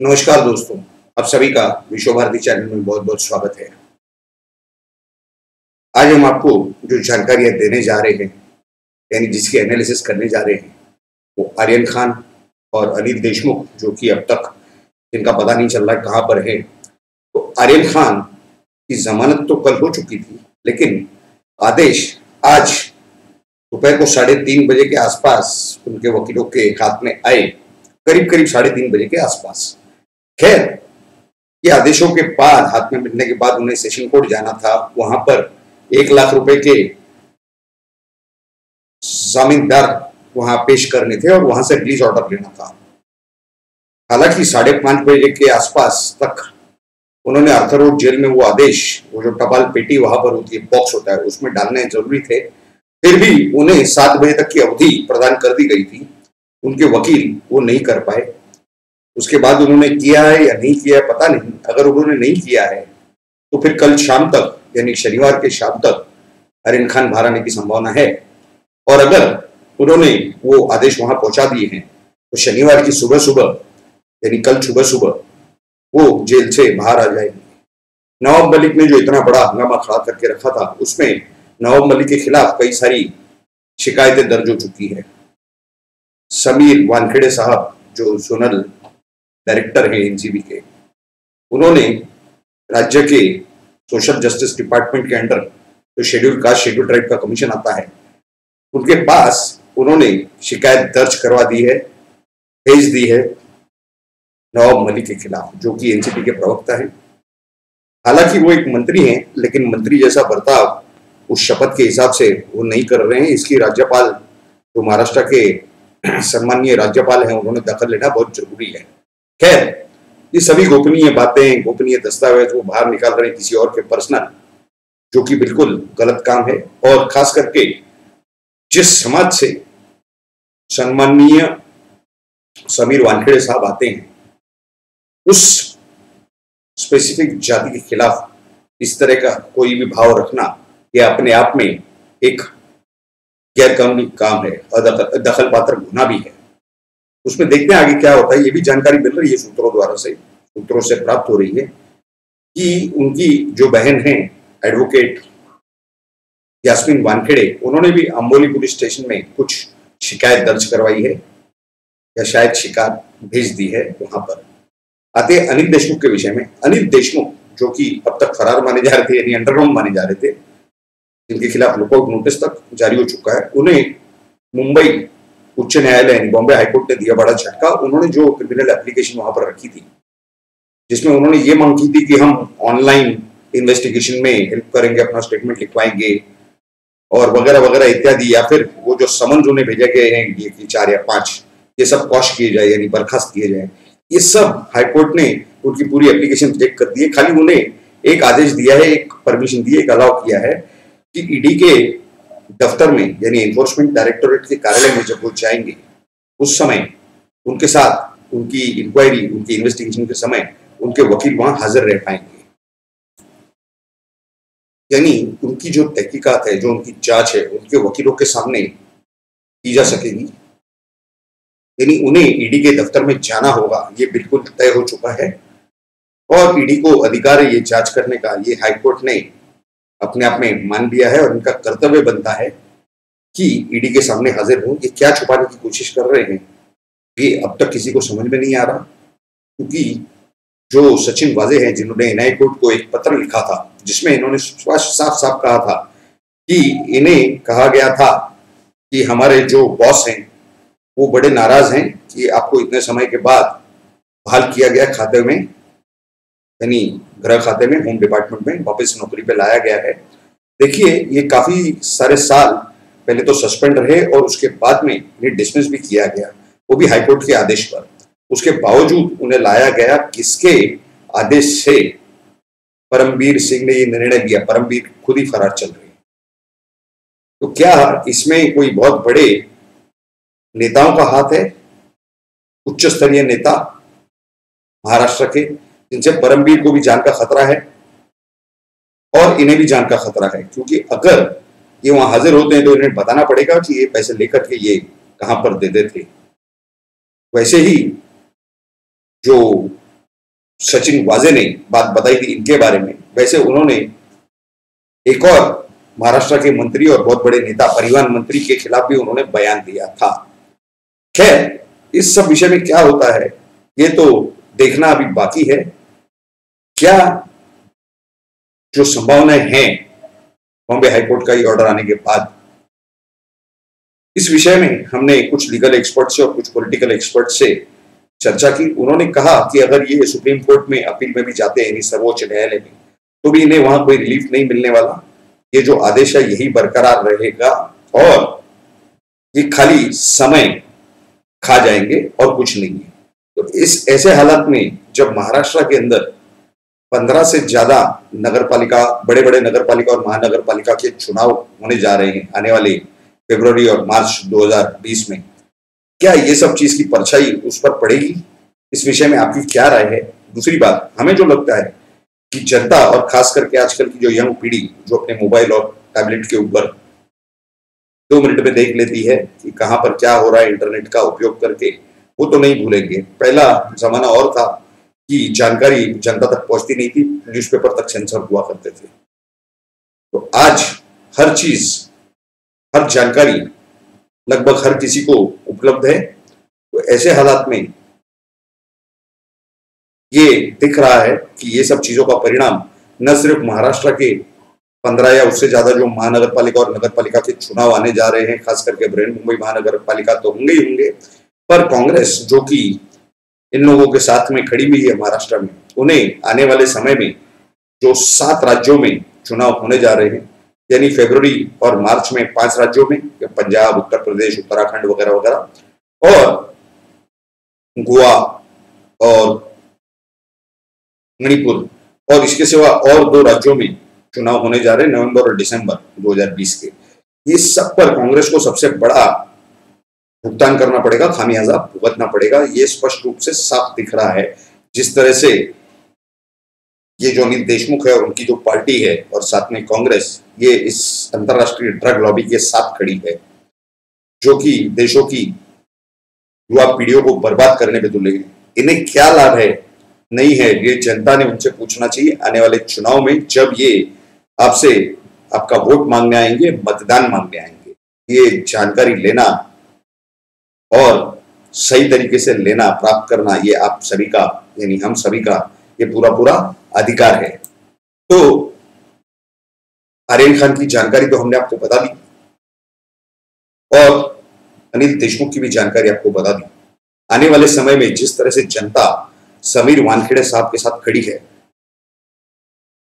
नमस्कार दोस्तों, आप सभी का विश्व भारती चैनल में बहुत बहुत स्वागत है। आज हम आपको जो जानकारियाँ देने जा रहे हैं, यानी जिसकी एनालिसिस करने जा रहे हैं, वो आर्यन खान और अनिल देशमुख, जो कि अब तक जिनका पता नहीं चल रहा कहाँ पर है तो आर्यन खान की जमानत तो कल हो चुकी थी, लेकिन आदेश आज दोपहर को साढ़े तीन बजे के आसपास उनके वकीलों के हाथ में आए करीब करीब साढ़े तीन बजे के आसपास। खैर, ये आदेशों के बाद, हाथ में मिलने के बाद उन्हें सेशन कोर्ट जाना था। वहाँ पर एक लाख रुपए के जामीनदार वहाँ पेश करने थे और वहाँ से रिलीज़ ऑर्डर लेना था। हालाँकि साढ़े पाँच बजे के आसपास तक उन्होंने आर्थर रोड जेल में वो आदेश, वो जो टपाल पेटी वहाँ पर होती है बॉक्स होता है, उसमें डालने ज़रूरी थे। फिर भी उन्हें सात बजे तक की अवधि प्रदान कर दी गई थी। उनके वकील वो नहीं कर पाए। उसके बाद उन्होंने किया है या नहीं किया है, पता नहीं। अगर उन्होंने नहीं किया है तो फिर कल शाम तक, यानी शनिवार के शाम तक अरिन खान बाहर आने की संभावना है। और अगर उन्होंने वो आदेश वहाँ पहुँचा दिए हैं तो शनिवार की सुबह सुबह यानी कल सुबह सुबह वो जेल से बाहर आ जाएँगे। नवाब मलिक ने जो इतना बड़ा हंगामा खड़ा करके रखा था, उसमें नवाब मलिक के खिलाफ कई सारी शिकायतें दर्ज हो चुकी है। समीर वानखेड़े साहब, जो सोनल डायरेक्टर हैं एनसीबी के। उन्होंने राज्य के सोशल जस्टिस डिपार्टमेंट के अंडर जो तो शेड्यूल कास्ट शेड्यूल ट्राइब का कमीशन आता है, उनके पास उन्होंने शिकायत दर्ज करवा दी है, भेज दी है नवाब मलिक के खिलाफ, जो कि एनसीपी के प्रवक्ता है। हालाँकि वो एक मंत्री हैं, लेकिन मंत्री जैसा बर्ताव उस शपथ के हिसाब से वो नहीं कर रहे हैं। इसकी राज्यपाल जो तो महाराष्ट्र के सम्मानीय राज्यपाल हैं, उन्होंने दखल लेना बहुत ज़रूरी है। खैर, ये सभी गोपनीय बातें, गोपनीय दस्तावेज़, वो बाहर निकाल रहे हैं किसी और के पर्सनल, जो कि बिल्कुल गलत काम है। और खास करके जिस समाज से सम्माननीय समीर वानखेड़े साहब आते हैं, उस स्पेसिफिक जाति के खिलाफ इस तरह का कोई भी भाव रखना यह अपने आप में एक गैर कानूनी काम है दखल पात्र गुना भी है। उसमें देखते हैं आगे क्या होता है, ये भी जानकारी मिल रही है सूत्रों द्वारा से, सूत्रों से प्राप्त हो रही है कि उनकी जो बहन है एडवोकेट यास्मीन वानखेड़े, उन्होंने भी अम्बोली पुलिस स्टेशन में कुछ शिकायत दर्ज करवाई है, या शायद शिकायत भेज दी है वहाँ पर। आते अनिल देशमुख के विषय में। अनिल देशमुख, जो कि अब तक फरार माने जा रहे थे, यानी अंडरग्राउंड माने जा रहे थे, जिनके खिलाफ लुकआउट नोटिस तक जारी हो चुका है, उन्हें मुंबई उच्च न्यायालय यानी बॉम्बे हाईकोर्ट ने दिया बड़ा झटका, उन्होंने जो क्रिमिनल एप्लीकेशन वहाँ पर रखी थी, जिसमें उन्होंने ये मांग की थी कि हम ऑनलाइन इन्वेस्टिगेशन में हेल्प करेंगे, अपना स्टेटमेंट लिखवाएँगे और वगैरह वगैरह इत्यादि, या फिर वो जो समन उन्हें भेजे गए हैं, ये कि चार या पाँच, ये सब कॉश किए जाए, यानी बर्खास्त किए जाए, ये सब हाईकोर्ट ने उनकी पूरी एप्लीकेशन रिजेक्ट कर दी है। खाली उन्हें एक आदेश दिया है, एक परमिशन दी है, एक अलाउ किया है कि ईडी के दफ्तर में, यानी एनफोर्समेंट डायरेक्टोरेट के कार्यालय में जब वो जाएँगे, उस समय उनके साथ उनकी इंक्वायरी उनकी इन्वेस्टिगेशन के समय उनके वकील वहाँ हाजिर रह पाएँगे। यानी उनकी जो तहकीकात है, जो उनकी जाँच है, उनके वकीलों के सामने की जा सकेगी। यानी उन्हें ईडी के दफ्तर में जाना होगा, ये बिल्कुल तय हो चुका है। और ईडी को अधिकार है ये जाँच करने का, ये हाईकोर्ट ने अपने आप में मान लिया है और इनका कर्तव्य बनता है कि ईडी के सामने हाजिर हो ये क्या छुपाने की कोशिश कर रहे हैं। ये अब तक किसी को समझ में नहीं आ रहा, क्योंकि जो सचिन वाजे हैं, जिन्होंने एनआई कोर्ट को एक पत्र लिखा था, जिसमें इन्होंने साफ़ साफ़ कहा था कि इन्हें कहा गया था कि हमारे जो बॉस हैं, वो बड़े नाराज़ हैं कि आपको इतने समय के बाद बहाल किया गया खाते में। यानी गृह खाते में होम डिपार्टमेंट में वापस नौकरी पे लाया गया है। देखिए, ये काफ़ी सारे साल पहले तो सस्पेंड रहे और उसके बाद में इन्हें डिसमिस भी किया गया। वो भी हाईकोर्ट के आदेश पर। उसके बावजूद उन्हें लाया गया किसके आदेश से? परमवीर सिंह ने ये निर्णय लिया। परमवीर खुद ही फरार चल रहे तो क्या इसमें कोई बहुत बड़े नेताओं का हाथ है? उच्च स्तरीय नेता महाराष्ट्र के जिनसे परमवीर को भी जान का खतरा है और इन्हें भी जान का खतरा है। क्योंकि अगर ये वहाँ हाजिर होते हैं तो इन्हें बताना पड़ेगा कि ये पैसे लेकर के ये कहाँ पर देते। थे वैसे ही जो सचिन वाजे ने बात बताई थी इनके बारे में, वैसे उन्होंने एक और महाराष्ट्र के मंत्री और बहुत बड़े नेता, परिवहन मंत्री के खिलाफ भी उन्होंने बयान दिया था। खैर, इस सब विषय में क्या होता है, ये तो देखना अभी बाकी है। क्या जो संभावनाएँ हैं बॉम्बे हाईकोर्ट का ये ऑर्डर आने के बाद? इस विषय में हमने कुछ लीगल एक्सपर्ट से और कुछ पॉलिटिकल एक्सपर्ट से चर्चा की। उन्होंने कहा कि अगर ये सुप्रीम कोर्ट में अपील में भी जाते हैं सर्वोच्च न्यायालय में तो भी इन्हें वहाँ कोई रिलीफ नहीं मिलने वाला। ये जो आदेश है, यही बरकरार रहेगा और ये खाली समय खा जाएँगे और कुछ नहीं है। तो इस ऐसे हालात में जब महाराष्ट्र के अंदर पंद्रह से ज़्यादा नगर पालिका बड़े बड़े नगर पालिका और महानगर पालिका के चुनाव होने जा रहे हैं, आने वाले फरवरी और मार्च 2020 में। क्या ये सब चीज़ की परछाई उस पर पड़ेगी? इस विषय में आपकी क्या राय है? दूसरी बात, हमें जो लगता है कि जनता और खास करके आजकल की जो यंग पीढ़ी, जो अपने मोबाइल और टैबलेट के ऊपर दो मिनट में देख लेती है कि कहाँ पर क्या हो रहा है, इंटरनेट का उपयोग करके, वो तो नहीं भूलेंगे। पहला जमाना और था कि जानकारी जनता तक पहुँचती नहीं थी न्यूज़पेपर तक सेंसर हुआ करते थे। तो आज हर चीज़, हर जानकारी लगभग हर किसी को उपलब्ध है। तो ऐसे हालात में ये दिख रहा है कि ये सब चीज़ों का परिणाम न सिर्फ़ महाराष्ट्र के पंद्रह या उससे ज़्यादा जो महानगर पालिका और नगर पालिका के चुनाव आने जा रहे हैं खास करके ब्रेन मुंबई महानगर पालिका तो होंगे ही होंगे, पर कांग्रेस जो कि इन लोगों के साथ में खड़ी हुई है महाराष्ट्र में। उन्हें आने वाले समय में जो सात राज्यों में चुनाव होने जा रहे हैं, यानी फेब्रुवरी और मार्च में पाँच राज्यों में पंजाब, उत्तर प्रदेश, उत्तराखंड वगैरह वगैरह, और गोवा और मणिपुर, और इसके सिवा और दो राज्यों में चुनाव होने जा रहे हैं नवंबर और दिसंबर 2020 के। ये सब पर कांग्रेस को सबसे बड़ा भुगतान करना पड़ेगा खामियाजा भुगतना पड़ेगा। ये स्पष्ट रूप से साफ़ दिख रहा है, जिस तरह से ये जो अनिल देशमुख है और उनकी जो पार्टी है और साथ में कांग्रेस, ये इस अंतरराष्ट्रीय ड्रग लॉबी के साथ खड़ी है, जो कि देशों की युवा पीढ़ियों को बर्बाद करने में तुले इन्हें क्या लाभ है? नहीं है, ये जनता ने उनसे पूछना चाहिए। आने वाले चुनाव में जब ये आपसे आपका वोट मांगने आएँगे, मतदान मांगने आएँगे, ये जानकारी लेना और सही तरीके से लेना, प्राप्त करना, ये आप सभी का, यानी हम सभी का, ये पूरा पूरा अधिकार है। तो आर्यन खान की जानकारी तो हमने आपको बता दी। और अनिल देशमुख की भी जानकारी आपको बता दी। आने वाले समय में जिस तरह से जनता समीर वानखेड़े साहब के साथ खड़ी है,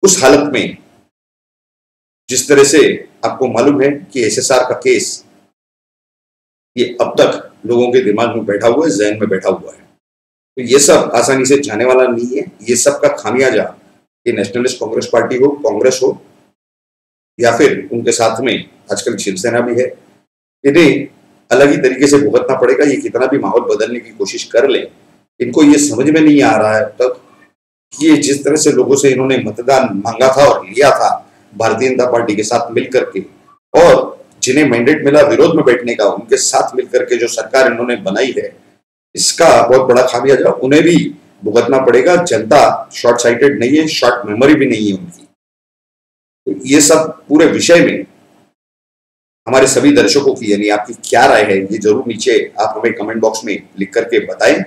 उस हालत में जिस तरह से आपको मालूम है कि एसएसआर का केस ये अब तक लोगों के दिमाग में बैठा हुआ है, जहन में बैठा हुआ है। तो ये सब आसानी से जाने वाला नहीं है। ये सब का खामियाजा ये नेशनलिस्ट कांग्रेस पार्टी हो, कांग्रेस हो, या फिर उनके साथ में आजकल शिवसेना भी है। इन्हें अलग ही तरीके से भुगतना पड़ेगा, ये कितना भी माहौल बदलने की कोशिश कर ले, इनको ये समझ में नहीं आ रहा है अब तक कि ये जिस तरह से लोगों से इन्होंने मतदान मांगा था और लिया था, भारतीय जनता पार्टी के साथ मिलकर के, और जिन्हें मैंडेट मिला, विरोध में बैठने का, उनके साथ मिलकर के जो सरकार इन्होंने बनाई है, इसका बहुत बड़ा खामियाजा उन्हें भी भुगतना पड़ेगा। जनता शॉर्ट साइटेड नहीं है शॉर्ट मेमोरी भी नहीं है उनकी। तो ये सब पूरे विषय में हमारे सभी दर्शकों की, यानी आपकी क्या राय है, ये ज़रूर नीचे आप हमें कमेंट बॉक्स में लिख करके बताएँ।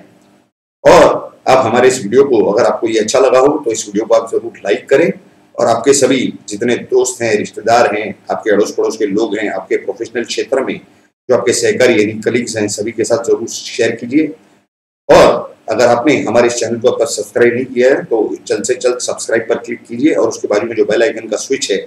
और आप हमारे इस वीडियो को, अगर आपको ये अच्छा लगा हो तो इस वीडियो को आप ज़रूर लाइक करें। और आपके सभी जितने दोस्त हैं, रिश्तेदार हैं, आपके अड़ोस पड़ोस के लोग हैं, आपके प्रोफेशनल क्षेत्र में, जो आपके सहकारी यानी कलीग्स हैं, सभी के साथ ज़रूर शेयर कीजिए। और अगर आपने हमारे इस चैनल को अब तक सब्सक्राइब नहीं किया है तो जल्द से जल्द सब्सक्राइब पर क्लिक कीजिए और उसके बाजू में जो बेल आइकन का स्विच है,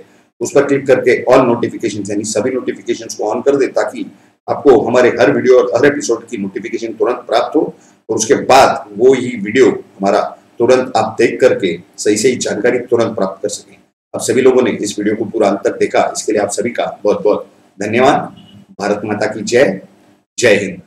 उस पर क्लिक करके ऑल नोटिफिकेशन यानी सभी नोटिफिकेशन को ऑन कर दे, ताकि आपको हमारे हर वीडियो और हर एपिसोड की नोटिफिकेशन तुरंत प्राप्त हो। और उसके बाद वो ही वीडियो हमारा तुरंत आप देख करके सही सही जानकारी तुरंत प्राप्त कर सके। आप सभी लोगों ने इस वीडियो को पूरा अंत तक देखा। इसके लिए आप सभी का बहुत बहुत धन्यवाद। भारत माता की जय। जय हिंद।